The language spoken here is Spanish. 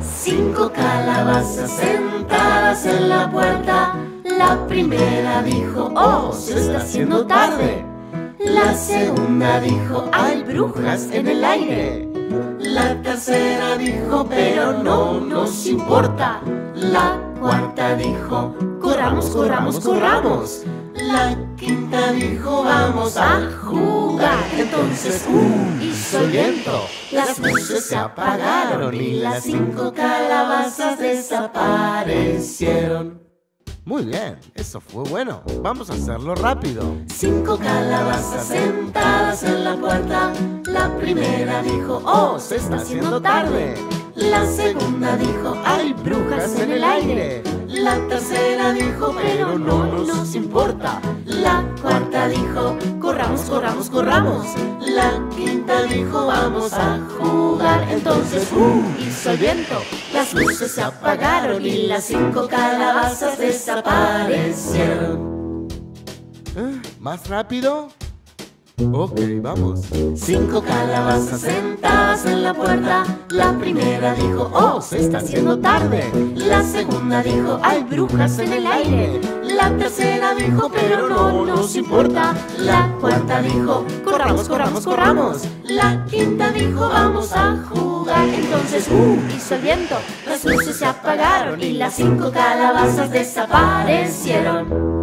Cinco calabazas sentadas en la puerta. La primera dijo, oh, se está haciendo tarde. La segunda dijo, hay brujas en el aire. La tercera dijo, pero no nos importa. La cuarta dijo, corramos, corramos, corramos. La quinta dijo, vamos a jugar. Entonces, uh, hizo el viento. Las luces se apagaron y las cinco calabazas desaparecieron. Muy bien, eso fue bueno. Vamos a hacerlo rápido. Cinco calabazas sentadas en la puerta. La primera dijo, oh, se está haciendo tarde. La segunda dijo, hay brujas en el aire. La tercera dijo, pero no nos importa. La cuarta dijo, corramos, corramos, corramos. La quinta dijo, vamos a jugar. Entonces, uh, hizo el viento. Las luces se apagaron y las cinco calabazas desaparecieron. ¿Eh? ¿Más rápido? Ok, vamos. Cinco calabazas sentadas en la puerta. La primera dijo, oh, se está haciendo tarde. La segunda dijo, hay brujas en el aire. La tercera dijo, pero no nos importa. La cuarta dijo, corramos, corramos, corramos. La quinta dijo, vamos a jugar. Entonces, uh, hizo el viento. Las luces se apagaron y las cinco calabazas desaparecieron.